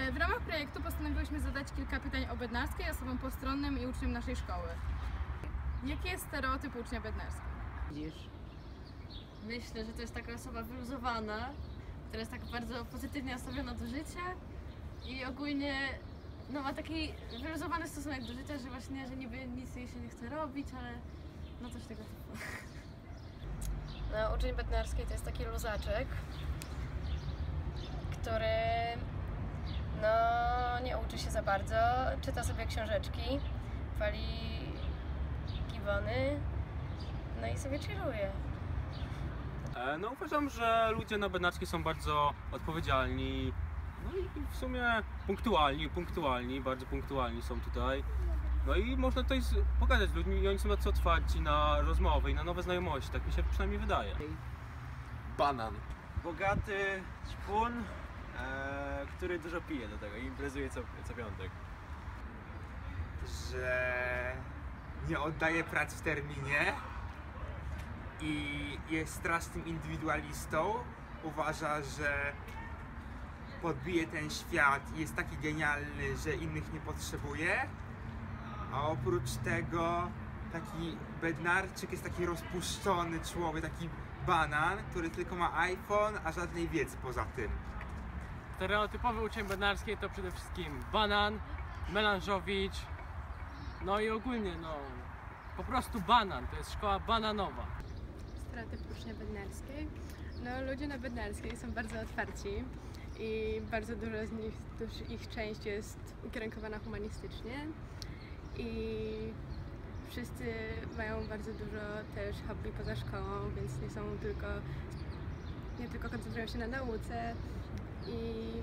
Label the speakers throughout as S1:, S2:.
S1: E, W ramach projektu postanowiłyśmy zadać kilka pytań o Bednarskiej osobom postronnym i uczniom naszej szkoły. Jaki jest stereotyp ucznia Bednarskiej?
S2: Myślę, że to jest taka osoba wyluzowana, która jest tak bardzo pozytywnie nastawiona do życia i ogólnie no, ma taki wyluzowany stosunek do życia, że właśnie, że niby nic jej się nie chce robić, ale no coś tego typu.
S3: No, uczeń bednarskiej to jest taki luzaczek, który no, nie uczy się za bardzo, czyta sobie książeczki, pali giwony, no i sobie chilluje.
S4: E, No uważam, że ludzie na Bednarskiej są bardzo odpowiedzialni, no i w sumie punktualni, punktualni, bardzo punktualni są tutaj. No i można tutaj pogadać z ludźmi i oni są tacy otwarci na rozmowy i na nowe znajomości, tak mi się przynajmniej wydaje.
S5: Banan.
S6: bogaty szpun, który dużo pije do tego i imprezuje co, co piątek.
S7: że nie oddaje prac w terminie i jest strasznym indywidualistą. Uważa, że podbije ten świat i jest taki genialny, że innych nie potrzebuje. A oprócz tego taki bednarczyk jest taki rozpuszczony człowiek, taki banan, który tylko ma iPhone, a żadnej wiedzy poza tym.
S8: Stereotypowy uczeń bednarskiej to przede wszystkim banan, melanżowicz, no i ogólnie no po prostu banan, to jest szkoła bananowa.
S9: stereotyp ucznia bednarskiej. No, ludzie na bednarskiej są bardzo otwarci i bardzo dużo z nich, ich część jest ukierunkowana humanistycznie i wszyscy mają bardzo dużo też hobby poza szkołą, więc nie są tylko, nie tylko koncentrują się na nauce i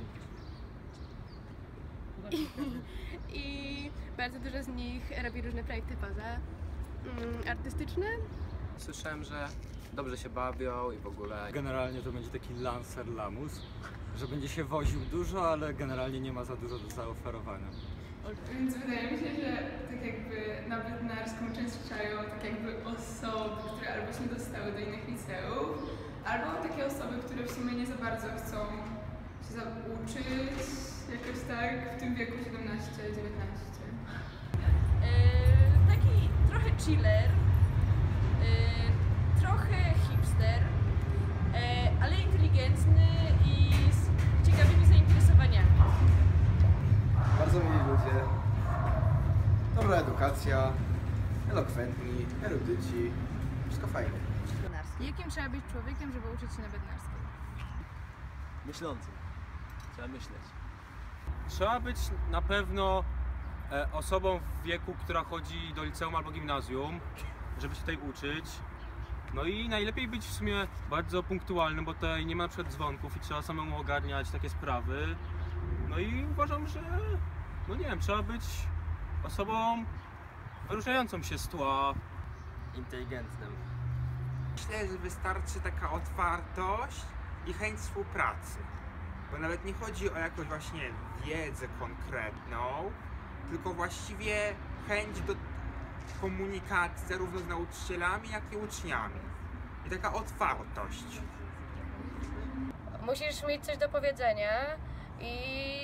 S9: i, i bardzo dużo z nich robi różne projekty poza mm, artystyczne
S5: Słyszałem, że dobrze się bawią i w ogóle
S10: Generalnie to będzie taki Lancer Lamus, że będzie się woził dużo, ale generalnie nie ma za dużo do zaoferowania.
S1: Więc wydaje mi się, że tak jakby na Bednarską częściają tak jakby osoby, które albo się dostały do innych liceów, albo takie osoby, które w sumie nie za bardzo chcą się zauczyć jakoś tak w tym wieku 17-19.
S2: Yy, taki trochę chiller, yy, trochę hipster, yy, ale inteligentny i z ciekawymi zainteresowaniami.
S5: bardzo mili ludzie, dobra edukacja, elokwentni, erudyci, wszystko fajnie.
S1: Jakim trzeba być człowiekiem, żeby uczyć się na Bednarskiej?
S6: Myślący. Trzeba myśleć.
S4: Trzeba być na pewno e, osobą w wieku, która chodzi do liceum albo gimnazjum, żeby się tutaj uczyć. No i najlepiej być w sumie bardzo punktualnym, bo tutaj nie ma na przykład dzwonków i trzeba samemu ogarniać takie sprawy. No i uważam, że no nie wiem, trzeba być osobą wyróżniającą się z tła.
S5: Inteligentnym.
S7: Myślę, że wystarczy taka otwartość i chęć współpracy. Bo nawet nie chodzi o jakąś właśnie wiedzę konkretną, tylko właściwie chęć do komunikacji zarówno z nauczycielami, jak i uczniami. I taka otwartość.
S3: Musisz mieć coś do powiedzenia i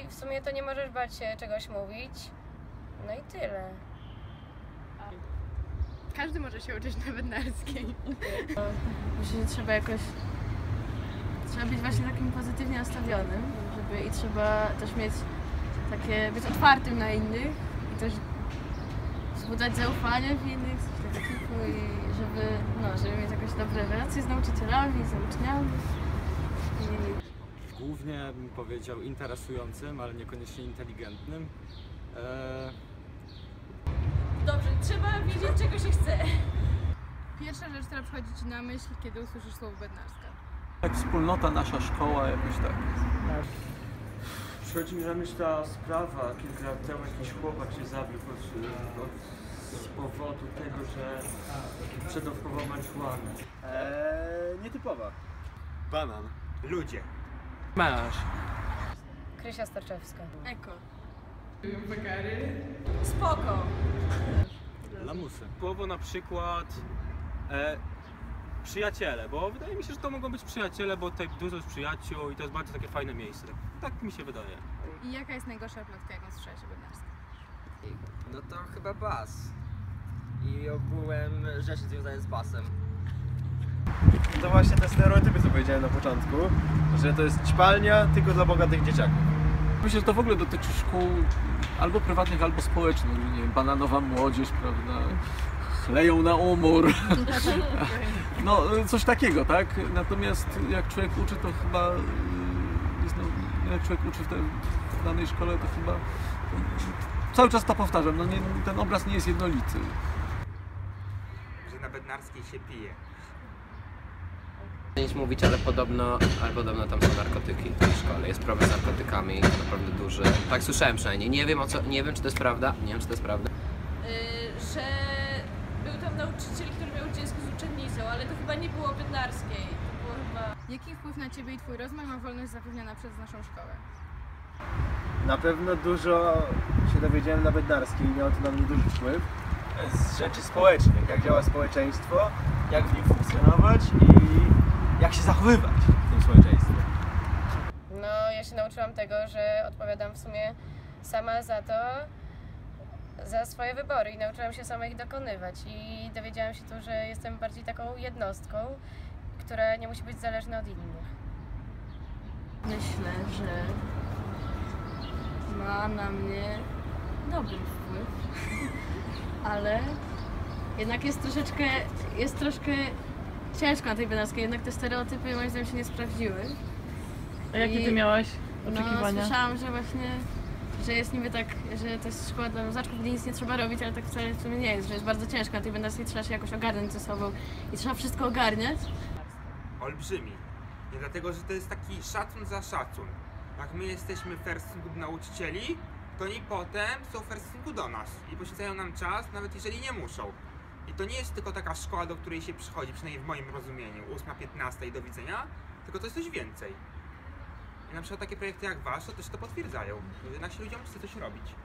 S3: w sumie to nie możesz bać się czegoś mówić. No i tyle.
S9: Każdy może się uczyć na bednarskiej.
S2: Myślę, że trzeba jakoś. Trzeba być właśnie takim pozytywnie nastawionym, żeby i trzeba też mieć takie, być otwartym na innych i też wzbudzać zaufanie w innych, coś tego typu i żeby, no, żeby mieć jakieś dobre relacje z nauczycielami, z uczniami. I
S10: Głównie bym powiedział interesującym, ale niekoniecznie inteligentnym. Eee,
S2: Dobrze, trzeba wiedzieć czego się chce.
S1: Pierwsza rzecz, która przychodzi Ci na myśl, kiedy usłyszysz słowo Bednarska.
S11: Jak wspólnota, nasza szkoła, jakoś tak.
S6: Przychodzi mi na myśl ta sprawa, kilka lat temu jakiś chłopak się zabił pod, od, z powodu tego, że przedawkował marihuanę. Eee, nietypowa.
S5: Banan.
S7: Ludzie.
S8: Melanż.
S3: Krysia Starczewska.
S9: Eko.
S2: Spoko.
S10: lamusy.
S4: Słowo na przykład e, przyjaciele, bo wydaje mi się, że to mogą być przyjaciele, bo tutaj dużo jest przyjaciół i to jest bardzo takie fajne miejsce. Tak, mi się wydaje.
S12: I jaka jest najgorsza plotka, jaką słyszałeś o Bednarskiej?
S13: No to chyba bas. I ogółem rzeczy związane z basem.
S14: To właśnie te stereotypy, co powiedziałem na początku, że to jest ćpalnia tylko dla bogatych dzieciaków.
S11: Myślę, że to w ogóle dotyczy szkół albo prywatnych, albo społecznych. Nie wiem, bananowa młodzież, prawda? Chleją na umór. No, coś takiego, tak? Natomiast jak człowiek uczy, to chyba. y, Jest, no, jak człowiek uczy w, tej, w danej szkole, to chyba. Cały czas to powtarzam, no nie, ten obraz nie jest jednolity.
S7: Że na Bednarskiej się pije.
S5: Nic mówić, ale podobno, ale podobno tam są narkotyki w tej szkole. Jest problem z narkotykami, naprawdę duży. Tak słyszałem przynajmniej. Nie wiem o co, nie wiem czy to jest prawda. Nie wiem czy to jest prawda.
S2: Y, że był tam nauczyciel, który miał dziecko z uczennicą, ale to chyba nie było bednarskiej. To było chyba...
S12: Jaki wpływ na Ciebie i Twój rozwój ma wolność zapewniona przez naszą szkołę?
S14: Na pewno dużo się dowiedziałem na Bednarskiej i miało to na mnie duży wpływ z rzeczy społecznych, jak działa społeczeństwo, jak w nim funkcjonować i jak się zachowywać w tym społeczeństwie.
S3: No, ja się nauczyłam tego, że odpowiadam w sumie sama za to, za swoje wybory i nauczyłam się sama ich dokonywać. I dowiedziałam się tu, że jestem bardziej taką jednostką, która nie musi być zależna od innych.
S2: Myślę, że ma na mnie dobry wpływ, ale jednak jest troszeczkę, jest troszkę ciężko na tej bednarskiej, jednak te stereotypy moim zdaniem się nie sprawdziły.
S15: A jakie
S2: I-
S15: ty miałaś
S2: No,
S15: oczekiwania?
S2: słyszałam, że właśnie, że jest niby tak, że to jest szkoła dla luzaczków, gdzie nic nie trzeba robić, ale tak wcale w sumie nie jest, że jest bardzo ciężko na tej bednarskiej, trzeba się jakoś ogarnąć ze sobą i trzeba wszystko ogarniać.
S7: Olbrzymi. Nie dlatego, że to jest taki szacun za szacun. Jak my jesteśmy w do nauczycieli, to oni potem są w do nas i poświęcają nam czas, nawet jeżeli nie muszą. I to nie jest tylko taka szkoła, do której się przychodzi, przynajmniej w moim rozumieniu, 8-15 i do widzenia, tylko to jest coś więcej. I na przykład takie projekty jak wasz, to też to potwierdzają, że nasi ludziom chce coś robić.